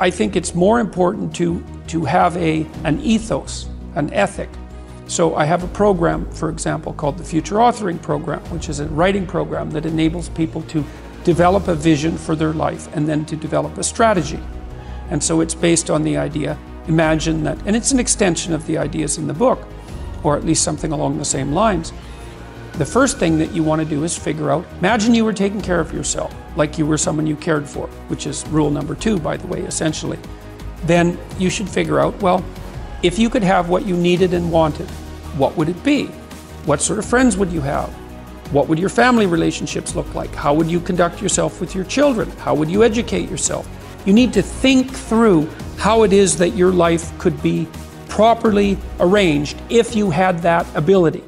I think it's more important to, to have a, an ethos, an ethic. So I have a program, for example, called the Future Authoring Program, which is a writing program that enables people to develop a vision for their life and then to develop a strategy. And so it's based on the idea, imagine that, and it's an extension of the ideas in the book, or at least something along the same lines. The first thing that you want to do is figure out, imagine you were taking care of yourself, like you were someone you cared for, which is rule number two, by the way, essentially. Then you should figure out, well, if you could have what you needed and wanted, what would it be? What sort of friends would you have? What would your family relationships look like? How would you conduct yourself with your children? How would you educate yourself? You need to think through how it is that your life could be properly arranged if you had that ability.